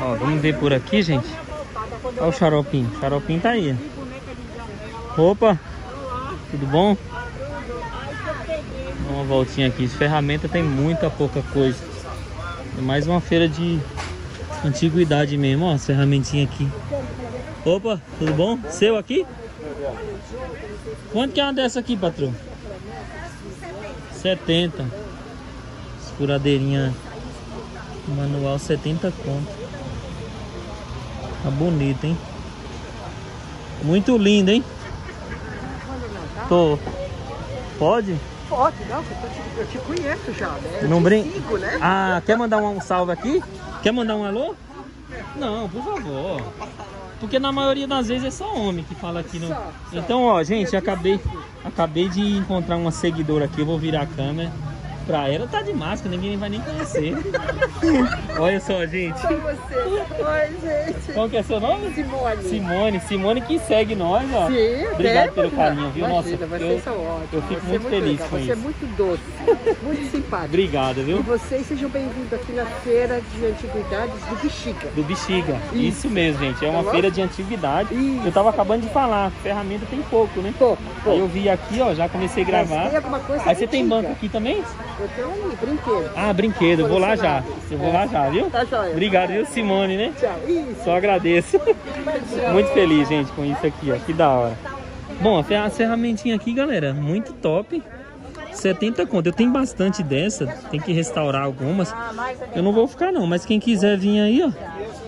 Ó, vamos ver por aqui, gente. Olha o xaropinho. O xaropinho tá aí. Opa! Tudo bom? Dá uma voltinha aqui. Ferramenta tem muita pouca coisa. É mais uma feira de antiguidade mesmo, ó. As ferramentinhas aqui. Opa, tudo bom? Seu aqui? Quanto que é uma dessa aqui, patrão? 70. Escuradeirinha manual 70 conto. Tá bonito, hein? Muito lindo, hein? Tô. Pode? Pode, não, eu te, eu te conheço já, né? Eu Não te brin- sigo, né? Ah, quer mandar um salve aqui? Quer mandar um alô? Não, por favor. Porque na maioria das vezes é só homem que fala aqui no. Então, ó, gente, acabei, acabei de encontrar uma seguidora aqui. Eu vou virar a câmera pra ela. Tá de máscara, ninguém vai nem conhecer. Olha só, gente. Oi, você. Oi, gente. Qual que é seu nome? Simone. Simone, Simone que segue nós, ó. Sim, Obrigado pelo carinho, viu? Nossa, Imagina, eu, vocês são ótimos. eu fico Você muito é feliz legal, com Você isso. é muito doce, muito simpático. Obrigado, E viu? vocês sejam bem-vindos aqui na feira de antiguidades do Bexiga. Do Bexiga. Isso, Isso. mesmo, gente. É uma Tá bom? feira de antiguidade. Isso. Eu tava acabando de falar, ferramenta tem pouco, né? Pô, pô. Aí eu vi aqui, ó, já comecei a Mas gravar. tem alguma coisa Aí você tem banco aqui também? Eu tenho ali, brinquedo. Ah, brinquedo. Eu vou lá já. Eu vou lá já, viu? Tá joia. Obrigado, viu, Simone, né? Tchau. Isso. Só agradeço. Muito feliz, gente, com isso aqui, ó. Que da hora. Bom, a ferramentinha aqui, galera, muito top. 70 conto. Eu tenho bastante dessa. Tem que restaurar algumas. Eu não vou ficar não, mas quem quiser vir aí, ó.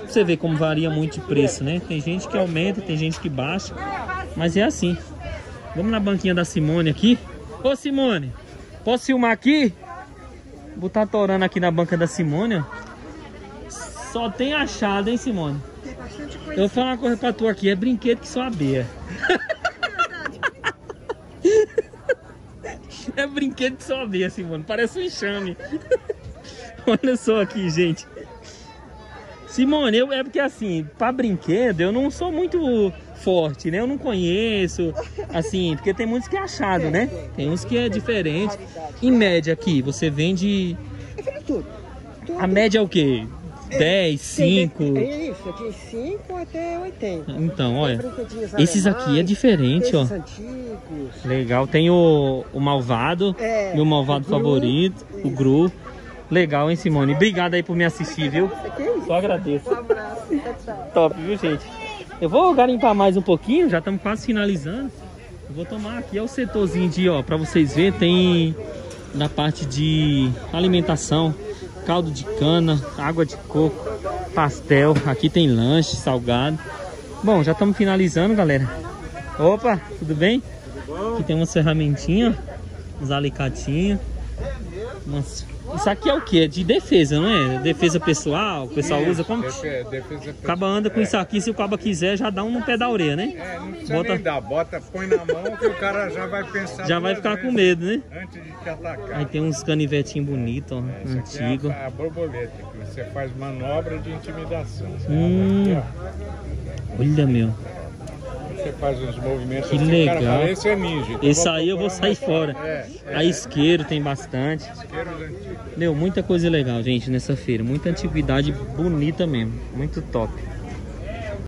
Você vê como varia muito de preço, né? Tem gente que aumenta, tem gente que baixa. Mas é assim. Vamos na banquinha da Simone aqui. Ô Simone, posso filmar aqui? Botar torando aqui na banca da Simone, ó. Só tem achado, hein, Simone? Tem bastante Eu coisa. vou falar uma coisa pra tu aqui, é brinquedo que só abeia. é brinquedo que só abeia, Simone. Parece um enxame. Olha só aqui, gente. Simone, eu, é porque assim, pra brinquedo eu não sou muito forte, né? Eu não conheço, assim, porque tem muitos que é achado, né? Tem uns que é diferente. Em média aqui, você vende. Eu falei tudo. tudo. A média é o quê? 10, 5? É isso, de 5 até 80. Então, olha. Esses aqui é diferente, ó. antigos. Legal, tem o, o malvado, É, meu malvado o Gru. favorito, o Gru. Legal, hein, Simone? Obrigado aí por me assistir, viu? É. Só agradeço. Um abraço. Tchau, tchau. Top, viu, gente? Eu vou garimpar mais um pouquinho, já estamos quase finalizando. Eu vou tomar aqui, é o setorzinho de, ó, pra vocês verem, tem na parte de alimentação, caldo de cana, água de coco, pastel, aqui tem lanche, salgado. Bom, já estamos finalizando, galera. Opa, tudo bem? Aqui tem umas ferramentinhas, uns alicatinhos. umas- Isso aqui é o que? É de defesa, não é? Defesa pessoal, o pessoal usa como? Defe- defesa O caba anda com isso aqui, se o caba quiser, já dá um no pé da orelha, né? É, não precisa Bota- nem dar, bota, põe na mão que o cara já vai pensar Já vai duas ficar com vezes medo, né? Antes de te atacar. Aí tem uns canivetinhos bonitos, ó, Essa aqui antigo. É a, a borboleta, que você faz manobra de intimidação. Você, Hum. abre aqui, Olha, meu. Faz uns movimentos Que assim, cara legal. fala, esse é ninja. Esse aí eu vou sair fora. É, é. Aí isqueiro tem bastante. Isqueiros antigos. Meu, muita coisa legal, gente, nessa feira. Muita antiguidade bonita mesmo. Muito top.